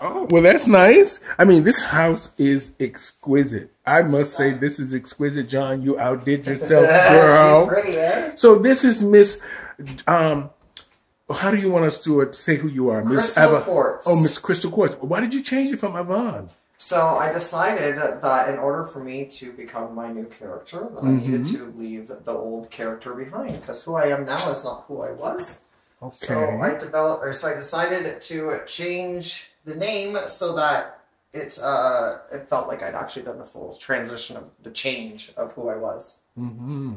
Oh, well, that's nice. I mean, this house is exquisite. I must say, this is exquisite, John. You outdid yourself, girl. Pretty, eh? So this is Miss. Um, how do you want us to uh, say who you are, Miss Crystal Quartz. Oh, Miss Crystal Quartz. Why did you change it from Yvonne? So I decided that in order for me to become my new character, that I needed Mm-hmm. to leave the old character behind because who I am now is not who I was. Okay. So I developed, or so I decided to change the name so that it uh, it felt like I'd actually done the full transition of the change of who I was. hmm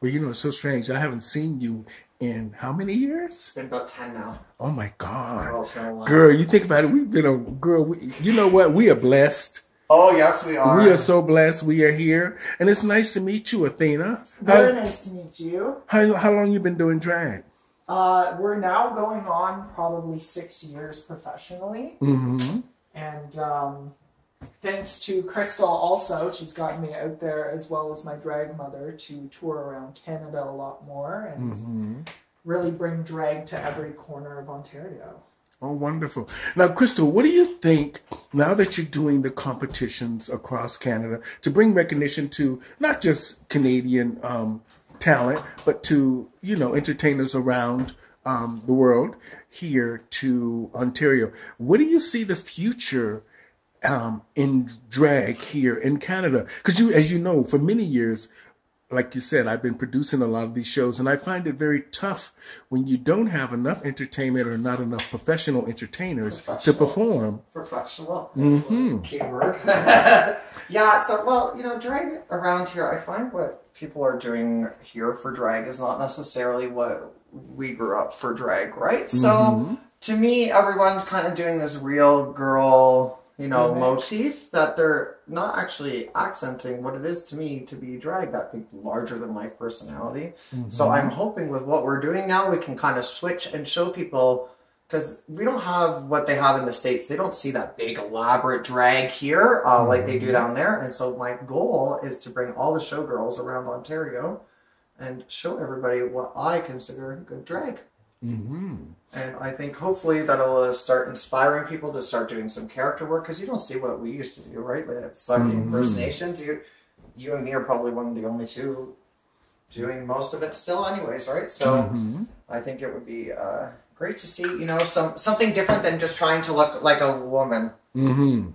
Well, you know, it's so strange. I haven't seen you in how many years? It's been about ten now. Oh my God. Well, it's been a while. Girl, you think about it. We've been a girl. We, you know what? We are blessed. Oh yes, we are. We are so blessed. We are here, and it's nice to meet you, Athena. Very How, nice to meet you. how, how long you been doing drag? Uh, we're now going on probably six years professionally, Mm-hmm. and um, thanks to Crystal also, she's gotten me out there as well as my drag mother to tour around Canada a lot more and Mm-hmm. really bring drag to every corner of Ontario. Oh, wonderful. Now, Crystal, what do you think now that you're doing the competitions across Canada to bring recognition to not just Canadian um, talent, but to, you know, entertainers around um, the world here to Ontario? What do you see the future um, in drag here in Canada? Because you, as you know, for many years, like you said, I've been producing a lot of these shows, and I find it very tough when you don't have enough entertainment or not enough professional entertainers to Professional. perform. Professional. Mhm. Keyword. yeah, so, well, you know, drag around here, I find what people are doing here for drag is not necessarily what we grew up for drag, right? So, Mhm. to me, everyone's kind of doing this real girl, you know, Image. motif that they're not actually accenting what it is to me to be drag, that big larger than life personality. So I'm hoping with what we're doing now, we can kind of switch and show people because we don't have what they have in the states. They don't see that big elaborate drag here uh, like they do down there. And so my goal is to bring all the showgirls around Ontario and show everybody what I consider good drag. Mm-hmm. And I think hopefully that'll uh, start inspiring people to start doing some character work because you don't see what we used to do, right? Like celebrity Mhm. impersonations. You, you and me are probably one of the only two doing most of it still, anyways, right? So Mhm. I think it would be uh, great to see, you know, some something different than just trying to look like a woman. Mm-hmm.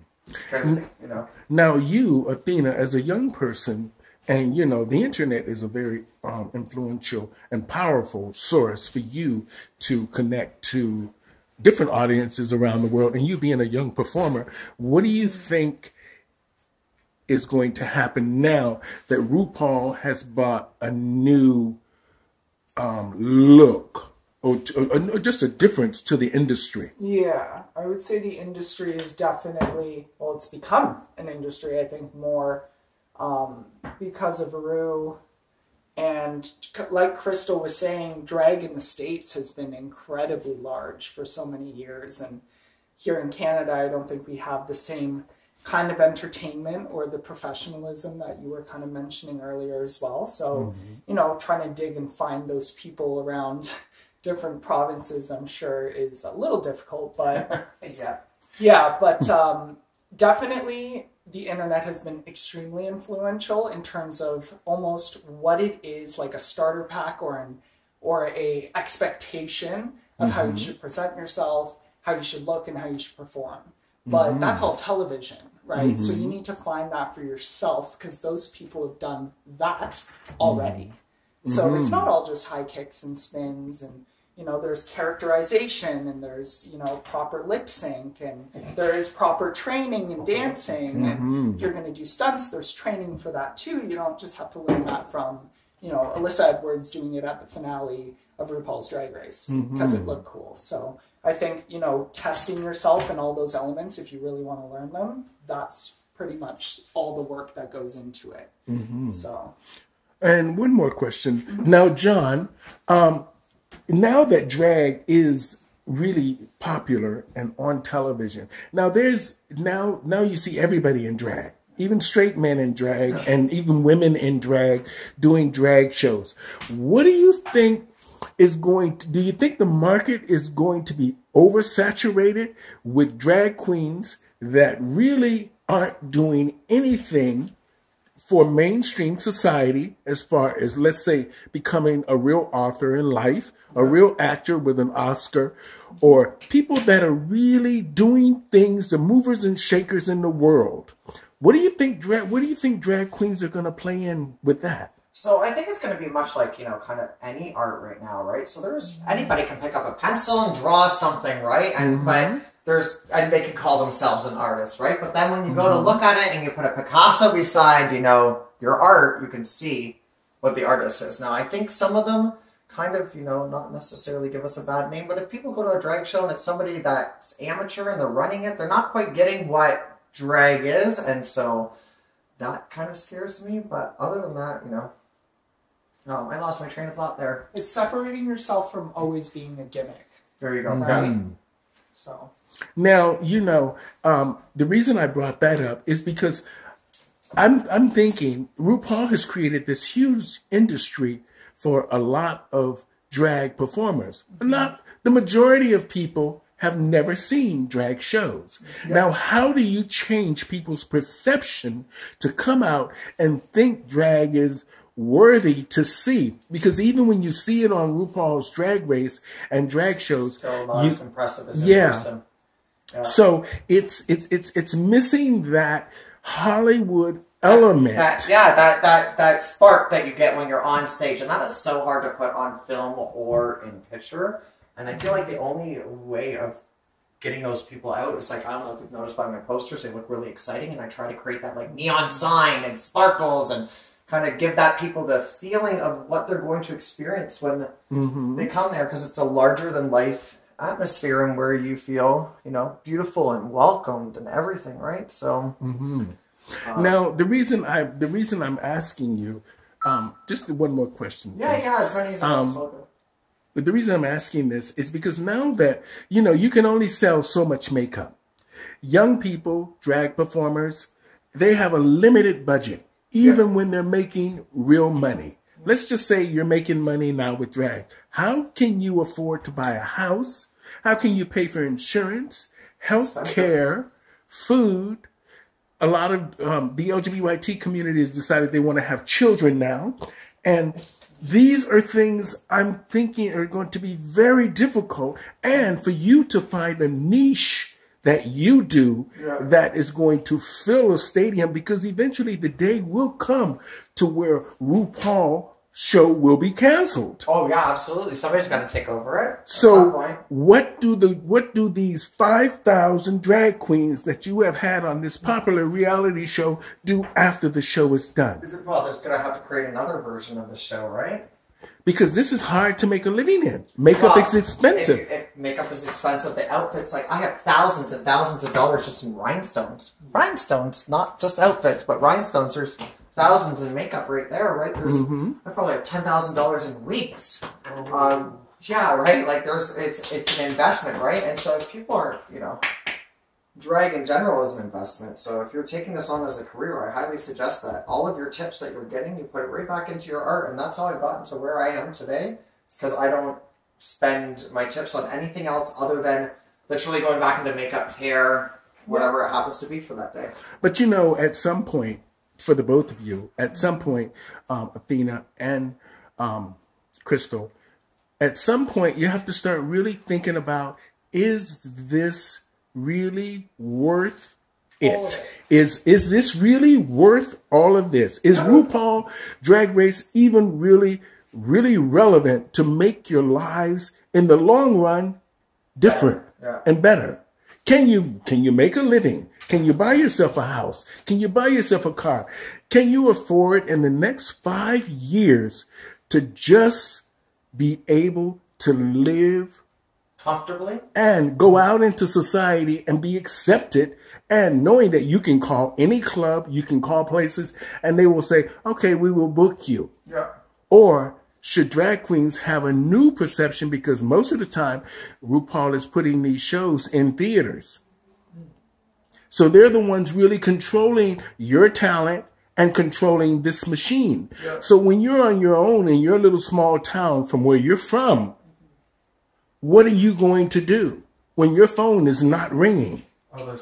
'Cause, you know, Now, you, Athena, as a young person, and you know, the internet is a very um, influential and powerful source for you to connect to different audiences around the world. And you being a young performer, what do you think is going to happen now that RuPaul has bought a new um, look or, to, or just a difference to the industry? Yeah, I would say the industry is definitely well, it's become an industry. I think more um, because of Ru, and like Crystal was saying, drag in the states has been incredibly large for so many years, and here in Canada, I don't think we have the same kind of entertainment or the professionalism that you were kind of mentioning earlier as well. So, mm-hmm. you know, trying to dig and find those people around different provinces, I'm sure, is a little difficult, but yeah. yeah, but um, definitely the internet has been extremely influential in terms of almost what it is like a starter pack or an or a expectation of how you mm-hmm. should present yourself, how you should look, and how you should perform. But mm-hmm. that's all television, right? So you mm-hmm. need to find that for yourself because those people have done that already. So it's not all just high kicks and spins and you know there's characterization and there's you know proper lip sync and there is proper training and dancing and mm-hmm. if you're going to do stunts there's training for that too. You don't just have to learn that from you know alyssa edwards doing it at the finale of rupaul's drag race mm-hmm. because it looked cool. So i think you know testing yourself and all those elements if you really want to learn them that's pretty much all the work that goes into it. Mm-hmm. So. And one more question. Now, John, um, now that drag is really popular and on television, now there's now now you see everybody in drag, even straight men in drag, and even women in drag doing drag shows. What do you think is going? To, do you think the market is going to be oversaturated with drag queens that really aren't doing anything for mainstream society as far as, let's say, becoming a real author in life, a real actor with an Oscar, or people that are really doing things, the movers and shakers in the world. What do you think drag what do you think drag queens are gonna play in with that? So I think it's going to be much like you know, kind of any art right now, right? So there's anybody can pick up a pencil and draw something, right? And Mhm. but there's and they can call themselves an artist, right? But then when you go to look at it and you put a Picasso beside, you know, your art, you can see what the artist is. Now I think some of them kind of, you know, not necessarily give us a bad name, but if people go to a drag show and it's somebody that's amateur and they're running it, they're not quite getting what drag is, and so that kind of scares me. But other than that, you know. Oh, I lost my train of thought there. It's separating yourself from always being a gimmick. There you go. Right. So Now, you know, um, the reason I brought that up is because I'm I'm thinking RuPaul has created this huge industry for a lot of drag performers. Not the majority of people have never seen drag shows. Now, how do you change people's perception to come out and think drag is worthy to see? Because even when you see it on RuPaul's Drag Race and drag shows, Still you- as impressive as in Yeah. so it's it's it's it's missing that Hollywood element. That yeah, that that that spark that you get when you're on stage, and that is so hard to put on film or in picture. And I feel like the only way of getting those people out is like I don't know if you've noticed by my posters, they look really exciting, and I try to create that like neon sign and sparkles and kind of give that people the feeling of what they're going to experience when Mhm. they come there because it's a larger than life atmosphere and where you feel you know beautiful and welcomed and everything right so Mhm. uh, Now the reason I the reason I'm asking you, um, just one more question. yeah please. yeah as many as Um. But the reason I'm asking this is because now that you know you can only sell so much makeup. Young people, drag performers, they have a limited budget, even when they're making real money. Let's just say you're making money now with drag. How can you afford to buy a house? How can you pay for insurance, health care, food? A lot of um, the LGBT community has decided they want to have children now. And these are things I'm thinking are going to be very difficult. And for you to find a niche that you do Yeah. that is going to fill a stadium because eventually the day will come to where RuPaul show will be canceled. Oh yeah, absolutely. Somebody's got to take over it. at So what do the what do these 5000 drag queens that you have had on this popular reality show do after the show is done? well, there's gonna have to create another version of the show, right? Because this is hard to make a living in. Makeup Well, is expensive. If, if makeup is expensive, the outfits like I have thousands and thousands of dollars just in rhinestones. Rhinestones, not just outfits, but rhinestones. There's thousands in makeup right there, right? There's Mhm. I probably have ten thousand dollars in wigs. Um, yeah, right. Like there's it's it's an investment, right? And so if people aren't, you know, drag in general is an investment. So if you're taking this on as a career, I highly suggest that all of your tips that you're getting, you put it right back into your art, and that's how I've gotten to where I am today. It's because I don't spend my tips on anything else other than literally going back into makeup, hair, whatever it happens to be for that day. But you know, at some point, for the both of you, at some point, um, Athena and um, Crystal, at some point, you have to start really thinking about is this really worth it? Is is this really worth all of this? Is RuPaul Drag Race even really, really relevant to make your lives in the long run different Yeah. and better? Can you can you make a living? Can you buy yourself a house? Can you buy yourself a car? Can you afford in the next five years to just be able to live Comfortably, and go out into society and be accepted and knowing that you can call any club, you can call places and they will say, okay, we will book you. yeah. Or should drag queens have a new perception because most of the time RuPaul is putting these shows in theaters. So they're the ones really controlling your talent and controlling this machine. Yeah. So when you're on your own in your little small town from where you're from, what are you going to do? when your phone is not ringing. Oh.